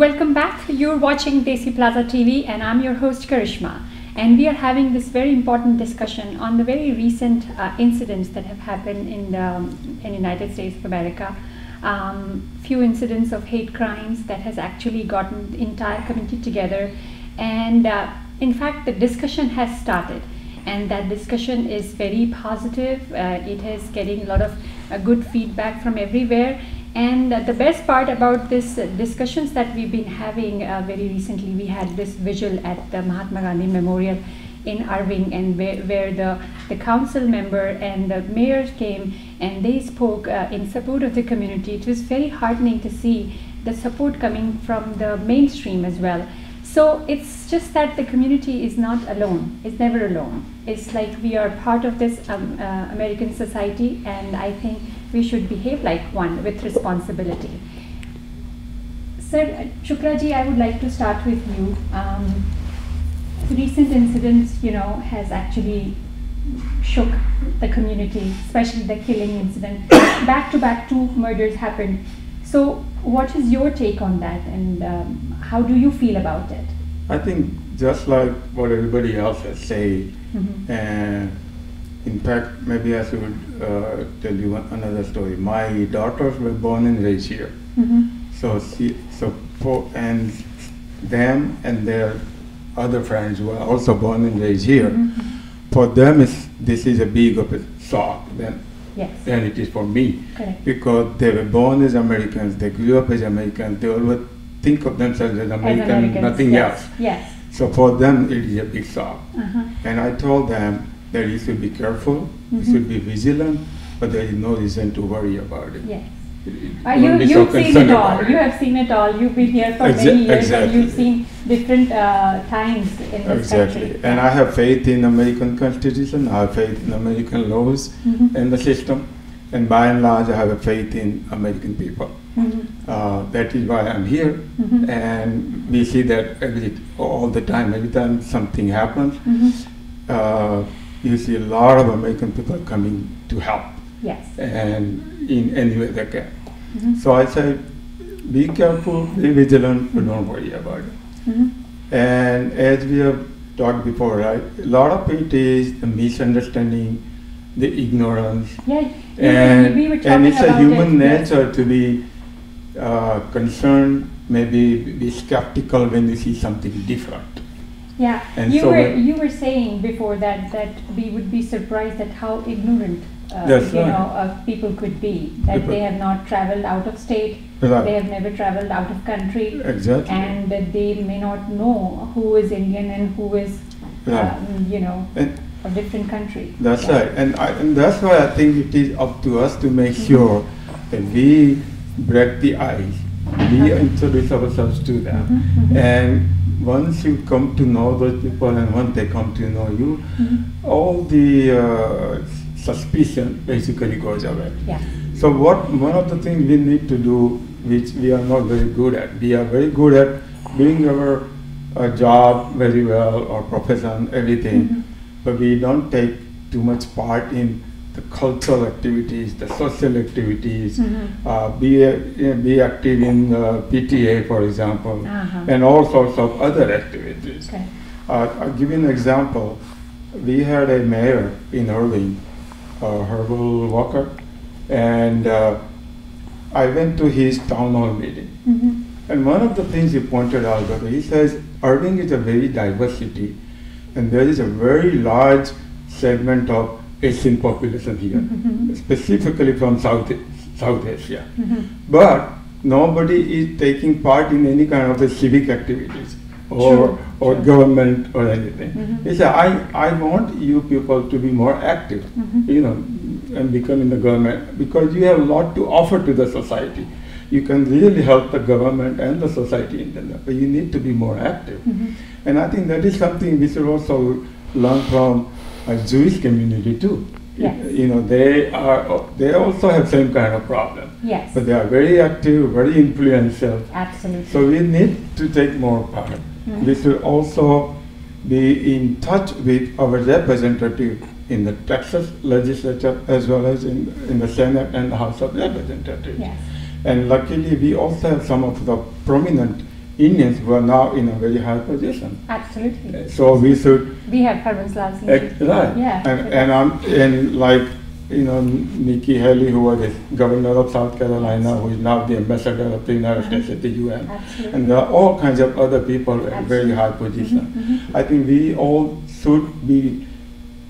Welcome back. You're watching Desi Plaza TV, and I'm your host Karishma. And we are having this very important discussion on the very recent uh, incidents that have happened in the in United States of America. Um, few incidents of hate crimes that has actually gotten the entire community together, and uh, in fact, the discussion has started, and that discussion is very positive. Uh, it is getting a lot of uh, good feedback from everywhere and the best part about this discussions that we've been having uh, very recently, we had this vigil at the Mahatma Gandhi Memorial in Irving, and where, where the, the council member and the mayor came and they spoke uh, in support of the community. It was very heartening to see the support coming from the mainstream as well. So it's just that the community is not alone. It's never alone. It's like we are part of this um, uh, American society, and I think we should behave like one with responsibility. Sir Shukraji, I would like to start with you. Um, recent incidents, you know, has actually shook the community, especially the killing incident. back to back, two murders happened. So, what is your take on that, and um, how do you feel about it? I think just like what everybody else has said, Mhm. and in fact, maybe I should uh, tell you one, another story. My daughters were born and raised here, Mhm. so she, so for and them and their other friends were also born and raised here. Mhm. For them, it's, this is a big of a shock than Yes, than it is for me correct. because they were born as Americans, they grew up as Americans, they always think of themselves as As Americans, nothing yes. else. Yes. So for them, it is a big shock. Uh-huh. And I told them that you should be careful, you Mhm. should be vigilant, but there is no reason to worry about it. Yes. Uh, you, be so you've seen it all. You have seen it all. You've been here for Exa- many years, and you've seen different uh, times in this Exactly. country. And I have faith in American Constitution, I have faith in American laws Mhm. and the system, and by and large, I have a faith in American people. Mhm. Uh, that is why I'm here, Mhm. and we see that every all the time. Every time something happens, Mhm. uh, you see a lot of American people coming to help, Yes. and in any way they can. Mhm. So I said, be careful, be vigilant, but don't worry about it. Mhm. And as we have talked before, right, a lot of it is the misunderstanding, the ignorance, Yeah. and, we were and it's a human it, yes. nature to be uh, concerned, maybe be skeptical when you see something different. Yeah. and you so were you were saying before that that we would be surprised at how ignorant. Uh, That's you right. know, uh, people could be that People- they have not traveled out of state, Right. they have never traveled out of country, Exactly. and that they may not know who is Indian and who is, Right. um, you know, And a different country. That's Yeah. right, and, I, and that's why I think it is up to us to make Mhm. sure that we break the ice, we introduce ourselves to them, Mhm, mhm. and once you come to know those people and once they come to know you, Mhm. all the uh, suspicion basically goes away. Yeah. So what one of the things we need to do, which we are not very good at, we are very good at doing our uh, job very well or profession, everything, Mhm. but we don't take too much part in the cultural activities, the social activities, Mhm. uh, be, a, be active in uh, PTA, for example, Uh-huh. and all sorts of other activities. Okay. Uh, I'll give you an example. We had a mayor in Irving, uh, Herbal Walker, and uh, I went to his town hall meeting. Mhm. And one of the things he pointed out was he says Irving is a very diverse city, and there is a very large segment of Asian population here, Mhm. specifically from South South Asia. Mhm. But nobody is taking part in any kind of the civic activities or, True, or true. government or anything. Mhm. He said, I, I want you people to be more active, Mhm. you know, and become in the government because you have a lot to offer to the society. You can really help the government and the society in general, but you need to be more active. Mhm. And I think that is something we should also learn from Jewish community too. Yes. You know, they are they also have same kind of problem. Yes. But they are very active, very influential. Absolutely. So we need to take more part. Mhm. We should also be in touch with our representative in the Texas legislature as well as in, in the Senate and the House of Representatives. yes. And luckily, we also have some of the prominent Indians who are now in a very high position. Absolutely. Uh, so we should We have Lal Singh. right. Yeah. And, and I'm and like you know Nikki Haley, who was the governor of South Carolina, who is now the ambassador of the United States at the uh-huh. UN, Absolutely. and there are all kinds of other people at very high position. Mhm, I think we all should be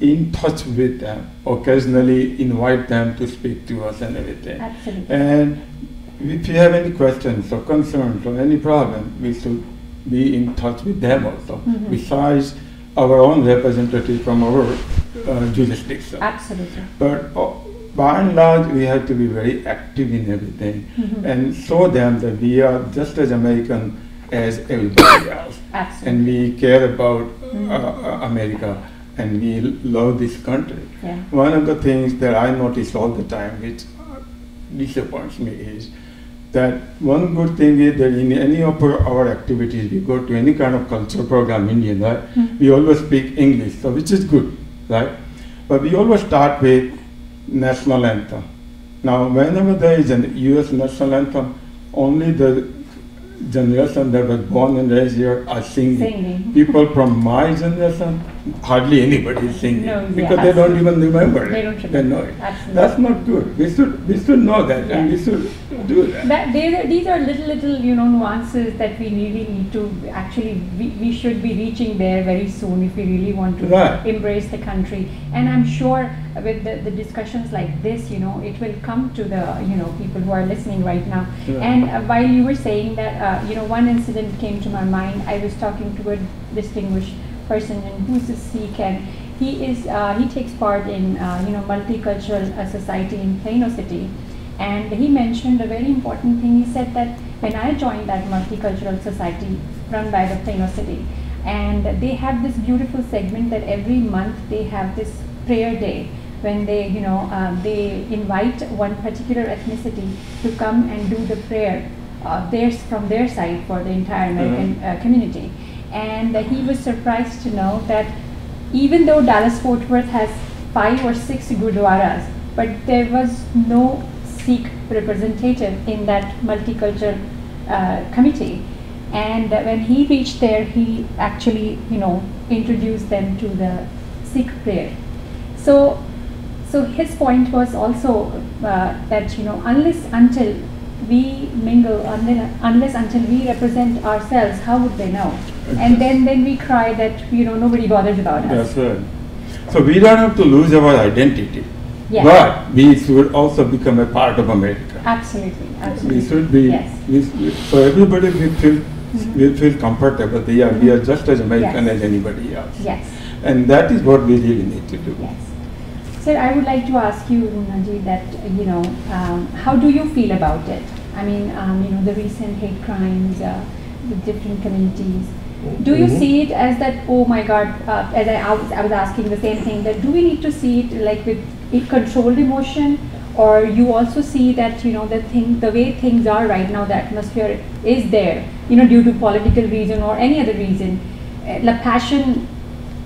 in touch with them, occasionally invite them to speak to us and everything. Absolutely. And if you have any questions or concerns or any problem, we should be in touch with them also, Mhm. besides our own representative from our uh, jurisdiction. Absolutely. But uh, by and large, we have to be very active in everything Mhm. and show them that we are just as American as everybody else Absolutely. and we care about uh, uh, America and we love this country. Yeah. One of the things that I notice all the time, which disappoints me, is that one good thing is that in any of our, activities, we go to any kind of cultural program, Indian, right? Mhm. We always speak English, so which is good, right? But we always start with national anthem. Now, whenever there is a U.S. national anthem, only the generation that was born and raised here are singing. Singing. People from my generation, hardly anybody is singing No, yeah, because they don't even remember it. They don't They know it. Absolutely. That's not good. We should we should know that and we Yeah. should do that. That these are, these are little little you know nuances that we really need to actually we, we should be reaching there very soon if we really want to Right. embrace the country and I'm sure with the, the discussions like this you know it will come to the you know people who are listening right now Yeah. and uh, while you were saying that uh, you know one incident came to my mind I was talking to a distinguished person and who's a Sikh and he is uh, he takes part in uh, you know multicultural uh, society in Plano City and he mentioned a very important thing. He said that when I joined that multicultural society run by the Plano City, and they have this beautiful segment that every month they have this prayer day when they, you know, uh, they invite one particular ethnicity to come and do the prayer uh, theirs from their side for the entire American uh, community. And he was surprised to know that even though Dallas Fort Worth has five or six gurdwaras, but there was no Sikh representative in that multicultural uh, committee. And when he reached there, he actually, you know, introduced them to the Sikh prayer. So, so his point was also uh, that you know, unless until we mingle, unless, unless until we represent ourselves, how would they know? And then, then we cry that you know nobody bothers about us. That's right. So we don't have to lose our identity, Yeah. but we should also become a part of America. Absolutely, absolutely. We should be. Yes. we- we- so everybody will feel Mhm. will feel comfortable. They are we are just as American Yes. as anybody else. Yes. And that is what we really need to do. Yes. Sir, I would like to ask you, Naji, that, you know, um, how do you feel about it? I mean, um, you know, the recent hate crimes, uh, the different communities. Do you Mhm. see it as that, oh my God, uh, as I, I, was, I was asking the same thing, that do we need to see it like with controlled emotion? Or you also see that, you know, the thing, the way things are right now, the atmosphere is there, you know, due to political reason or any other reason. Uh, the passion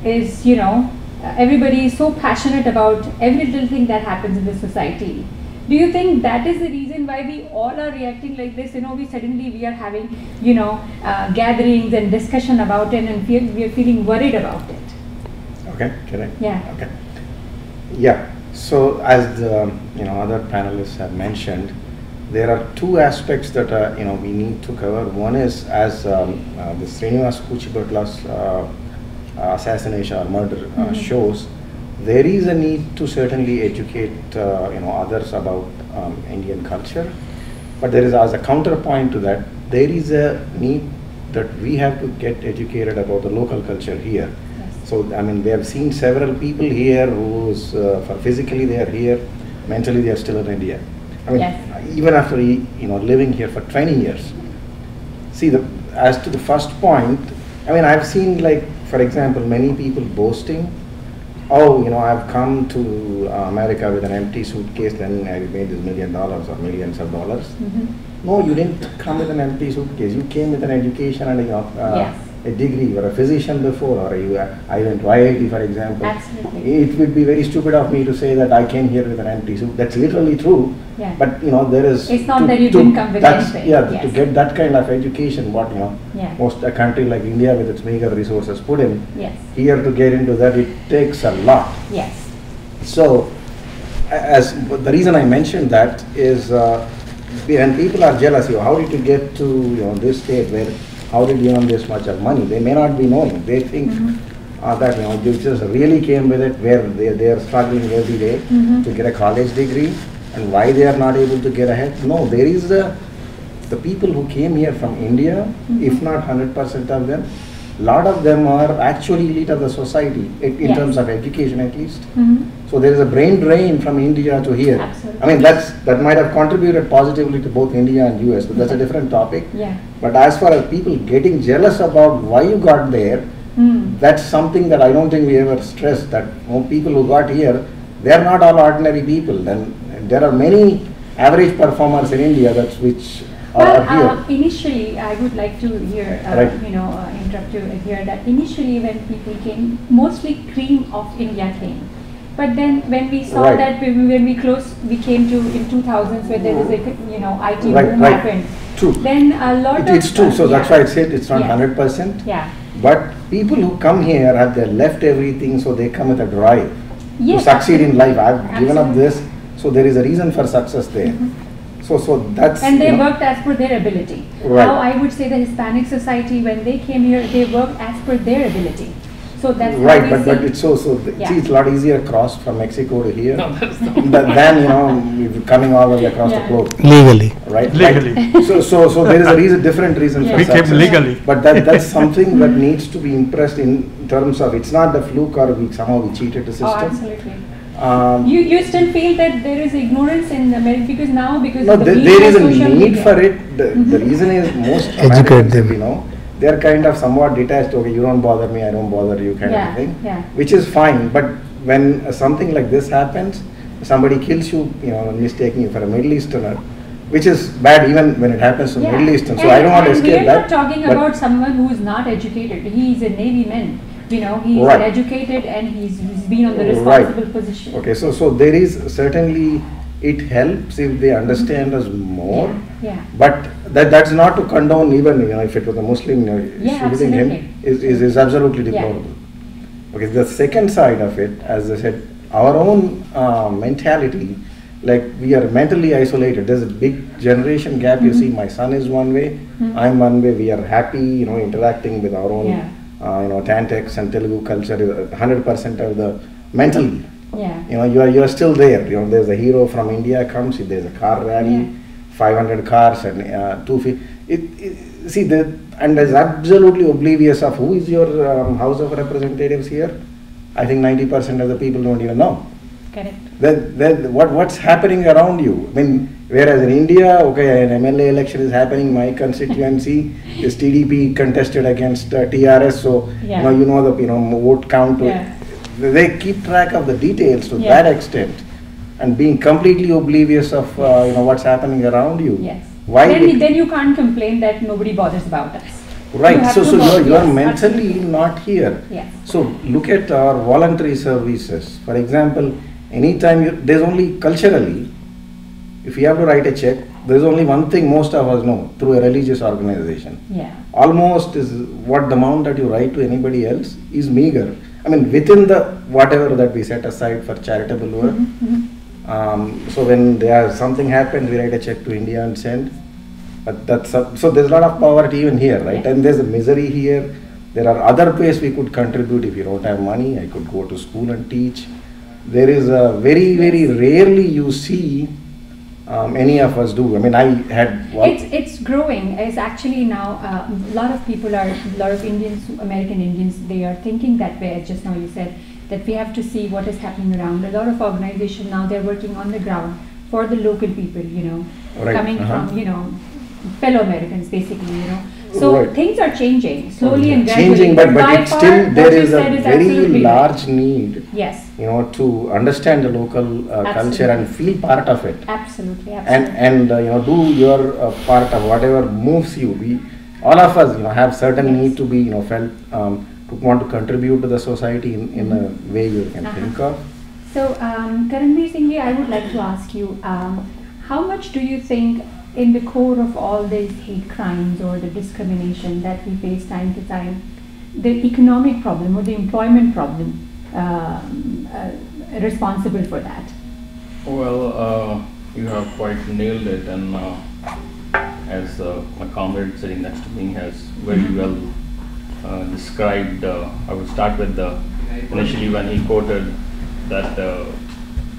is, you know, everybody is so passionate about every little thing that happens in the society. Do you think that is the reason why we all are reacting like this? You know, we suddenly we are having, you know, uh, gatherings and discussion about it, and we are, we are feeling worried about it. Okay, can I? Yeah. Okay. Yeah, so as the, you know, other panelists have mentioned, there are two aspects that, uh, you know, we need to cover. One is as um, uh, the Srinivas Kuchibhotla's uh, assassination or murder uh, Mhm. shows, there is a need to certainly educate, uh, you know, others about um, Indian culture. But there is, as a counterpoint to that, there is a need that we have to get educated about the local culture here. Yes. So, I mean, we have seen several people here who's, uh, for physically they are here, mentally they are still in India. I mean, Yes. even after, you know, living here for 20 years. See, the, as to the first point, I mean, I've seen like, for example, many people boasting, oh, you know, I've come to uh, America with an empty suitcase, then I made this million dollars or millions of dollars. Mhm. No, you didn't come with an empty suitcase. You came with an education and a, uh, Yes. A degree, you were a physician before, or you, uh, I went to IIT, for example. Absolutely. It would be very stupid of me to say that I came here with an empty suit. That's literally true. Yeah. But you know, there is. It's not that you didn't come with anything, Yeah, to get that kind of education, what you know, Yeah. most a country like India with its meager resources put in. Yes. Here to get into that, it takes a lot. Yes. So, as the reason I mentioned that is uh, when people are jealous, you know, how did you get to you know this state where how did you earn this much of money? They may not be knowing. They think Mhm. uh, that you know you just really came with it where they they are struggling every day Mhm. to get a college degree and why they are not able to get ahead. No, there is the the people who came here from India, if Mhm. not hundred percent of them, lot of them are actually elite of the society in, in Yes. terms of education at least. Mhm. So there is a brain drain from India to here. Absolutely. I mean, that's, that might have contributed positively to both India and US, but that's a different topic. Yeah. But as far as people getting jealous about why you got there, Mm. that's something that I don't think we ever stress, that people who got here, they are not all ordinary people. And there are many average performers in India that's which Well, uh, initially, I would like to hear, uh, Right. you know, uh, interrupt you here that initially when people came, mostly cream of India came. But then when we saw Right. that we- when we close, we came to in 2000s where there was a, you know, IT Right, boom right. happened. True. Then a lot It- of. It's true, so that's why I said it's not Yeah. hundred percent. Yeah. But people who come here have they left everything, so they come with a drive to Yes, succeed in life. I've given up this, so there is a reason for success there. Mhm. So, so that's. And they you know, worked as per their ability. Right. Now I would say the Hispanic society, when they came here, they worked as per their ability. So that's Right, but, but it's so, so, Yeah. see, it's a lot easier cross from Mexico to here No, that's than, than, you know, coming all the way across the globe, legally. right? Legally. Right. So, so, so there is a reason, different reason Yeah. for We came legally. But that, that's something that needs to be impressed in terms of, it's not the fluke or we somehow we cheated the system. Oh, system. absolutely. Um, You, you still feel that there is ignorance in America because now because No, of the there, there is a need media. for it. The, the Mhm. reason is most Educate Americans, them. you know, they're kind of somewhat detached. Okay, you don't bother me, I don't bother you, kind Yeah, of thing. yeah. Which is fine, but when uh, something like this happens, somebody kills you, you know, mistaking you for a Middle Easterner, which is bad even when it happens to Yeah. Middle Eastern. So and, I don't want to and escape we are that. not talking about someone who is not educated. He is a Navy man. You know, he's Right. educated and he's, he's been on the Right. responsible position. Okay, so so there is certainly it helps if they understand us more. Yeah. But that, that's not to condone even, you know, if it was a Muslim, you know, Yeah, shooting him is, is, is absolutely Yeah. deplorable. Okay, the second side of it, as I said, our own uh, mentality, like we are mentally isolated. There's a big generation gap. You Mhm. see, my son is one way, Mhm. I'm one way. We are happy, you know, interacting with our own, Yeah. Uh, you know, Tantex and Telugu culture. Hundred percent of the mentally Yeah. you know you are you are still there you know there's a hero from india comes there's a car rally Yeah. 500 cars and uh, 250 it, it see the and is absolutely oblivious of who is your um, house of representatives here i think 90% of the people don't even know Correct. then, then what what's happening around you i mean whereas in india okay an mla election is happening my constituency is tdp contested against uh, trs so you know you know the you know vote count Yeah. they keep track of the details to Yeah. that extent and being completely oblivious of uh, you know what's happening around you Yes. why Then, then you can't complain that nobody bothers about us. Right so so you're, you're yes, mentally absolutely. not here Yes. so look at our voluntary services for example anytime you there's only culturally if you have to write a check there's only one thing most of us know through a religious organization Yeah. almost is what the amount that you write to anybody else is meager. I mean, within the whatever that we set aside for charitable work. Mhm, mhm. Um, so when there something happens, we write a check to India and send. But that's a, so there's a lot of poverty even here, right? Yeah. And there's a misery here. There are other ways we could contribute. If you don't have money, I could go to school and teach. There is a very very rarely you see um, any of us do. I mean, I had one. It's it's growing. It's actually now uh, a lot of people are a lot of Indians, American Indians, they are thinking that way. As just now you said that we have to see what is happening around. A lot of organizations now they're working on the ground for the local people. You know, Right, coming uh-huh. from you know fellow Americans basically. You know, so Right. things are changing slowly and gradually. changing, but, but it's still there you a is very absolutely right. large need, Yes, you know, to understand the local uh, culture and feel part of it, absolutely, and absolutely. and uh, you know do your uh, part of whatever moves you. We all of us, you know, have certain need to be, you know, felt um, to want to contribute to the society in, in a way you can Uh-huh. think of. So, um, Karanveer Singh, I would like to ask you, um, how much do you think in the core of all these hate crimes or the discrimination that we face time to time, the economic problem or the employment problem um, uh, responsible for that? Well, uh, you have quite nailed it, and uh, as uh, my comrade sitting next to me has very Mhm. well uh, described, uh, I would start with the initially when he quoted that uh,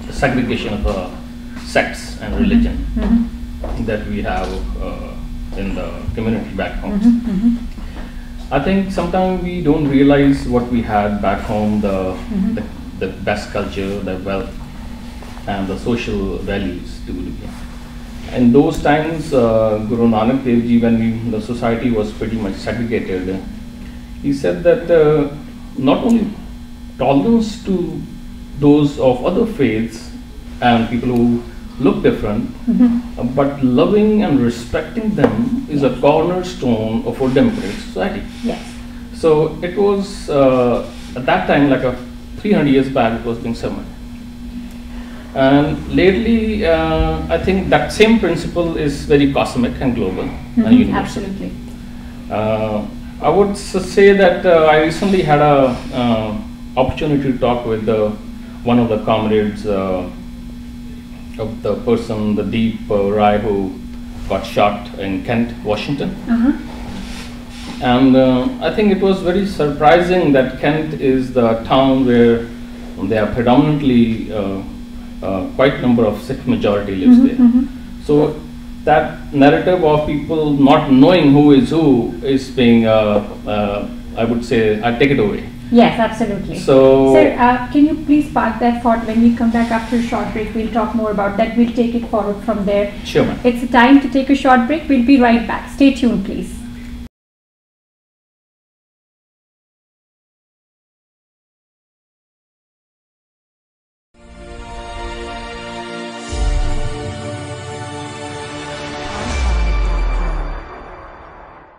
the segregation of uh, sects and religion Mhm. That we have uh, in the community back home. Mhm, mhm. I think sometimes we don't realize what we had back home, the, Mhm. the, the best culture, the wealth, and the social values to be. In those times, uh, Guru Nanak Dev Ji, when we, the society was pretty much segregated, he said that uh, not only tolerance to those of other faiths and people who look different, Mhm. uh, but loving and respecting them is a cornerstone of our democratic society. Yes. So it was uh, at that time, like a 300 years back, it was being summoned. And lately, uh, I think that same principle is very cosmic and global and Mhm, universal. Absolutely. Uh, I would s- say that uh, I recently had a uh, opportunity to talk with uh, one of the comrades uh, of the person, the Deep uh, Rai, who got shot in Kent, Washington. Uh-huh. And uh, I think it was very surprising that Kent is the town where there are predominantly uh, uh, quite number of Sikh majority lives Mhm, there. mhm. So that narrative of people not knowing who is who is being, uh, uh, I would say, I take it away. Yes, absolutely. So- Sir, uh, can you please park that thought when we come back after a short break? We'll talk more about that. We'll take it forward from there. Sure, ma'am. It's time to take a short break. We'll be right back. Stay tuned, please.